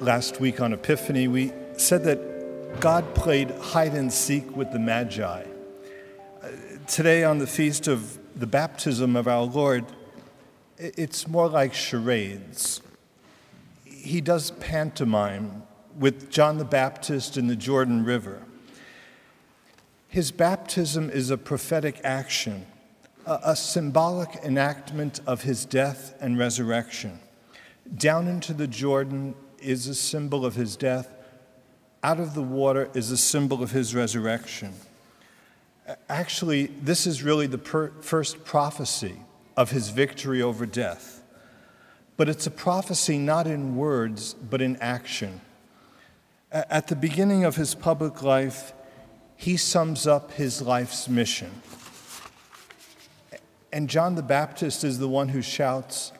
Last week on Epiphany, we said that God played hide and seek with the Magi. Today, on the feast of the baptism of our Lord, it's more like charades. He does pantomime with John the Baptist in the Jordan River. His baptism is a prophetic action, a, symbolic enactment of his death and resurrection. Down into the Jordan is a symbol of his death, out of the water is a symbol of his resurrection. Actually, this is really the per- first prophecy of his victory over death. But it's a prophecy not in words, but in action. At the beginning of his public life, he sums up his life's mission. And John the Baptist is the one who shouts,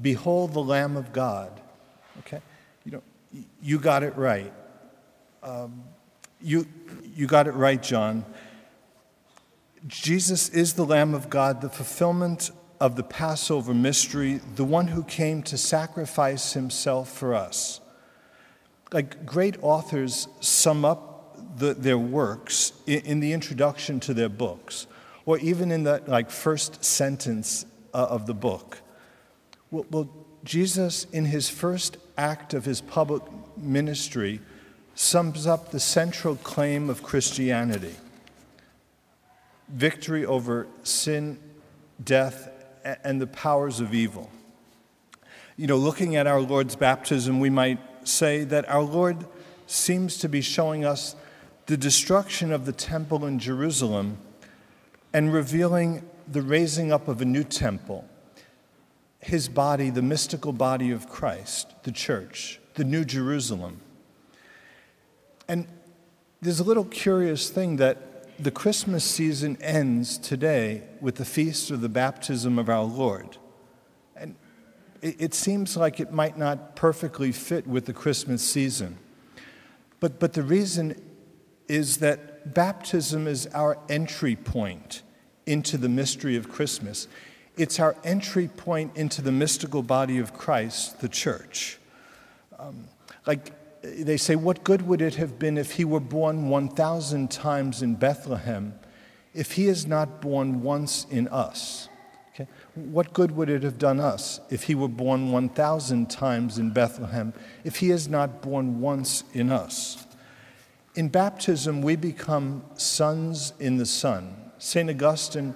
Behold the Lamb of God. Okay? You know, you got it right. Um, you, you got it right, John. Jesus is the Lamb of God, the fulfillment of the Passover mystery, the one who came to sacrifice himself for us like great authors sum up the, their works in, in, the introduction to their books, or even in the like first sentence uh, of the book. Well, Jesus, in his first act of his public ministry, sums up the central claim of Christianity victory over sin, death, and the powers of evil. You know, looking at our Lord's baptism, we might say that our Lord seems to be showing us the destruction of the temple in Jerusalem and revealing the raising up of a new temple, his body, the mystical body of Christ, the church, the new Jerusalem. And there's a little curious thing that the Christmas season ends today with the feast of the baptism of our Lord And it seems like it might not perfectly fit with the Christmas season. But, but the reason is that baptism is our entry point into the mystery of Christmas. It's our entry point into the mystical body of Christ, the church. Um, like they say, what good would it have been if he were born 1,000 times in Bethlehem if he is not born once in us? Okay? What good would it have done us if he were born 1,000 times in Bethlehem, if he is not born once in us? In baptism, we become sons in the Son. St. Augustine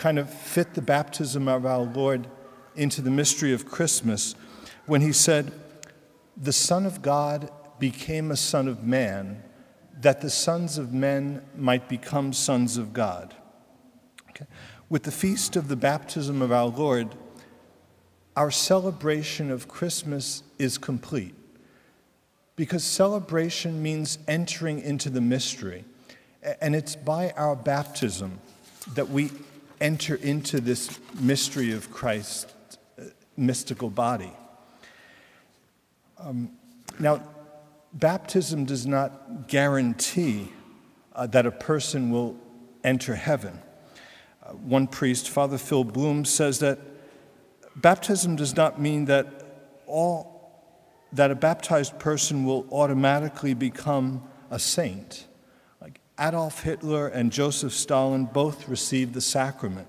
kind of fit the baptism of our Lord into the mystery of Christmas when he said, The Son of God became a Son of Man, that the sons of men might become sons of God. Okay? With the feast of the baptism of our Lord, our celebration of Christmas is complete. Because celebration means entering into the mystery. And it's by our baptism that we enter into this mystery of Christ's uh, mystical body. Um, now, baptism does not guarantee uh, that a person will enter heaven one priest, Father Phil Bloom, says that baptism does not mean that all that a baptized person will automatically become a saint. Adolf Hitler and Joseph Stalin both received the sacrament.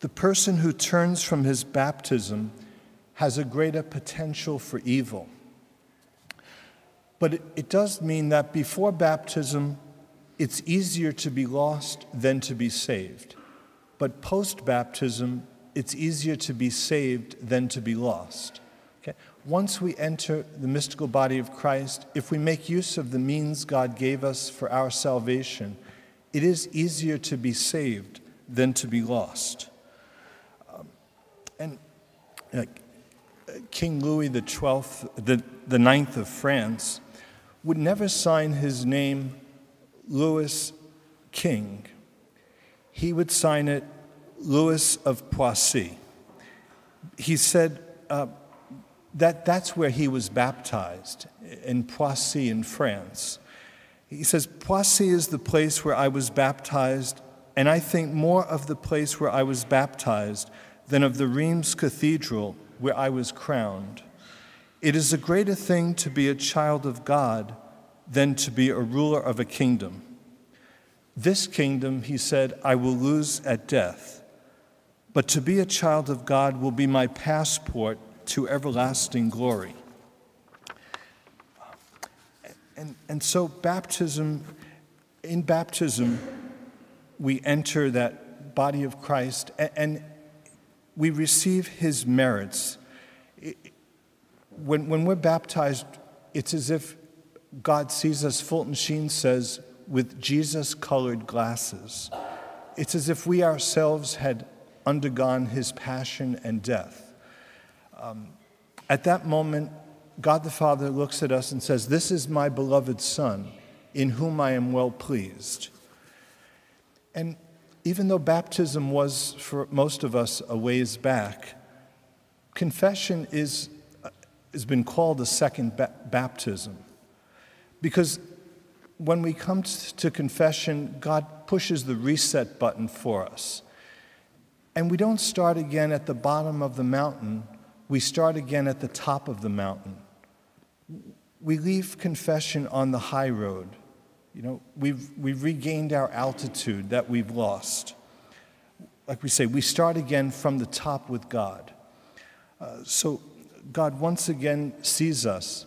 The person who turns from his baptism has a greater potential for evil. But it, it does mean that before baptism, it's easier to be lost than to be saved. But post baptism, it's easier to be saved than to be lost. Okay? Once we enter the mystical body of Christ, if we make use of the means God gave us for our salvation, it is easier to be saved than to be lost. Um, and uh, King Louis the Twelfth, the, the Ninth of France, would never sign his name Louis King he would sign it Louis of Poissy. He said uh, that that's where he was baptized, in Poissy in France. He says, Poissy is the place where I was baptized, and I think more of the place where I was baptized than of the Reims Cathedral where I was crowned. It is a greater thing to be a child of God than to be a ruler of a kingdom. This kingdom, he said, I will lose at death, but to be a child of God will be my passport to everlasting glory. And, and so, baptism, in baptism, we enter that body of Christ and, and we receive his merits. When, when we're baptized, it's as if God sees us, Fulton Sheen says, with Jesus colored glasses. It's as if we ourselves had undergone his passion and death. Um, at that moment, God the Father looks at us and says, This is my beloved Son, in whom I am well pleased. And even though baptism was for most of us a ways back, confession is, has been called a second ba- baptism. Because when we come to confession, God pushes the reset button for us. And we don't start again at the bottom of the mountain, we start again at the top of the mountain. We leave confession on the high road. You know, we've, we've regained our altitude that we've lost. Like we say, we start again from the top with God. Uh, so God once again sees us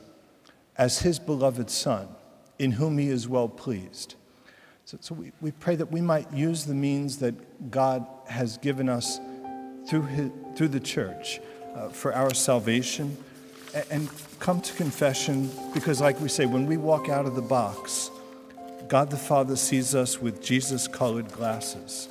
as his beloved Son, in whom he is well pleased. So, so we, we pray that we might use the means that God has given us through, his, through the church uh, for our salvation and, and come to confession because, like we say, when we walk out of the box, God the Father sees us with Jesus colored glasses.